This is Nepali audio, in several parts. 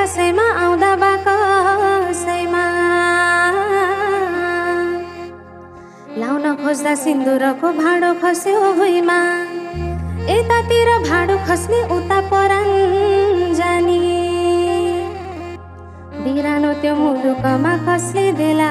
कसैमा आउँदा बाको कसैमा। लाउन खोज्दा सिन्दुरको भाँडो खस्यो भुइँमा। यतातिर भाँडो खस्ने उता परान जानी बिरानो त्यो मुलुकमा खस्ने देला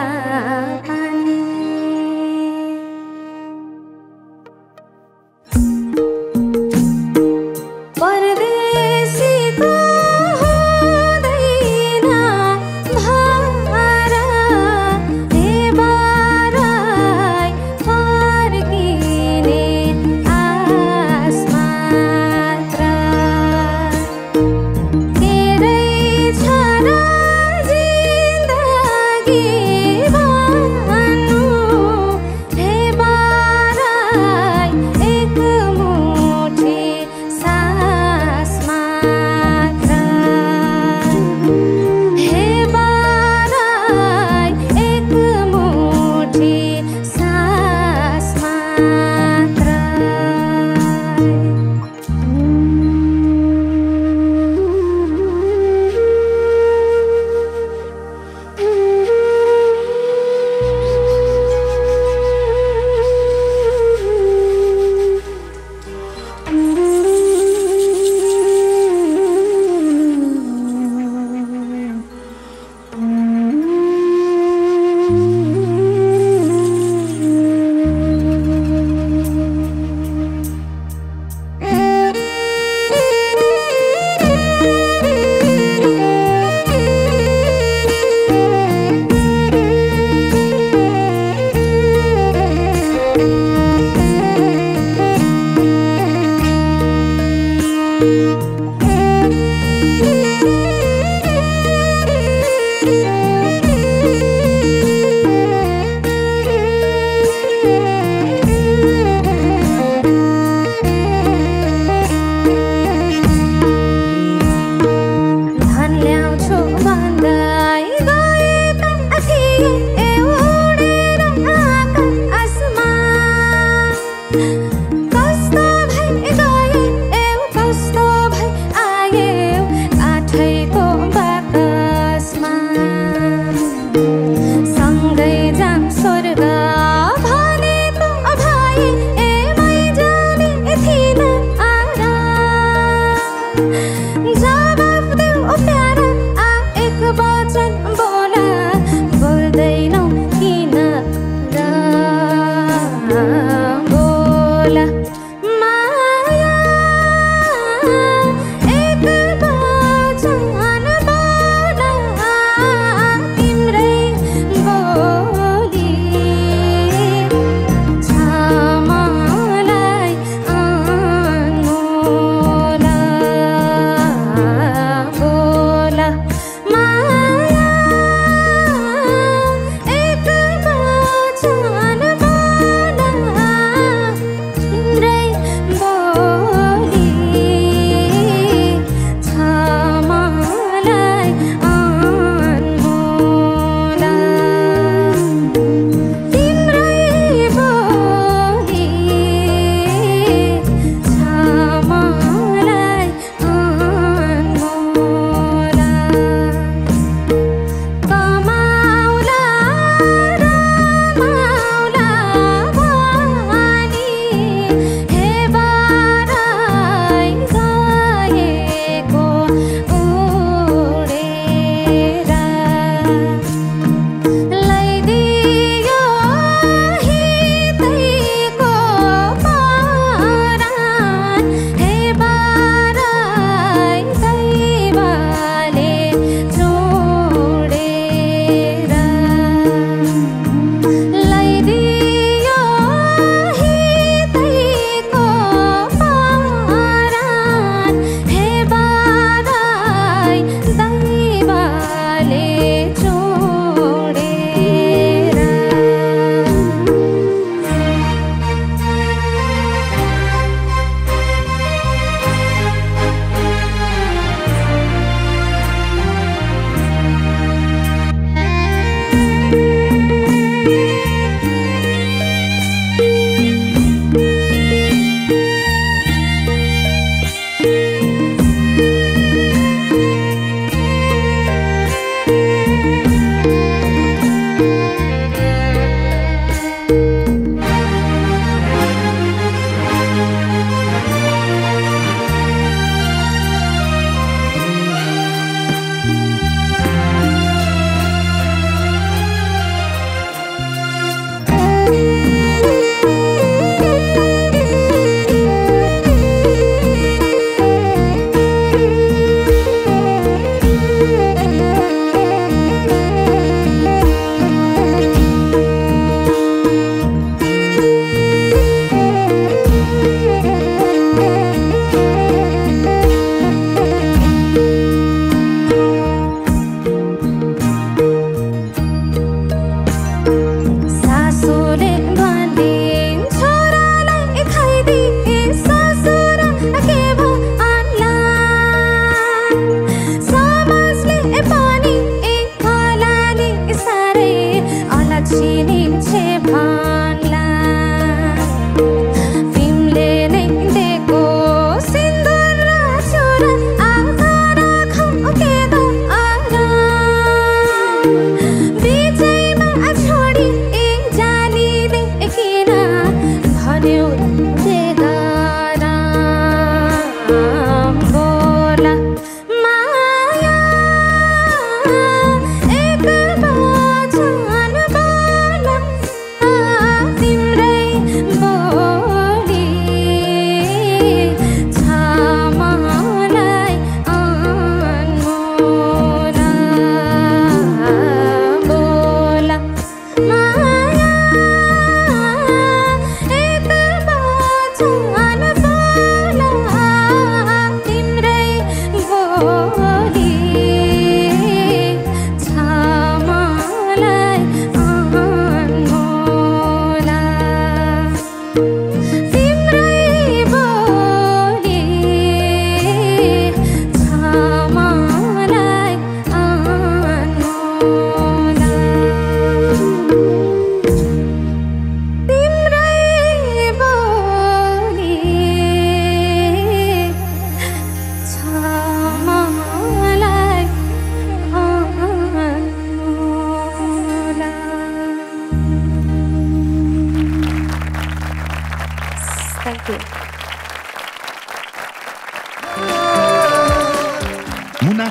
Oh,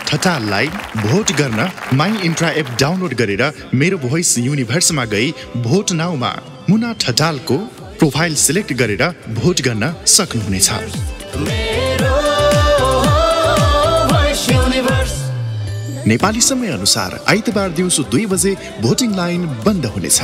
ठटाललाई भोट गर्न माई इन्ट्रा एप डाउनलोड गरेर मेरो भोइस युनिभर्समा गई भोट नाउमा मुना ठटालको प्रोफाइल सिलेक्ट गरेर भोट गर्न सक्नुहुनेछ। नेपाली समय अनुसार आइतबार दिउँसो दुई बजे भोटिङ लाइन बन्द हुनेछ।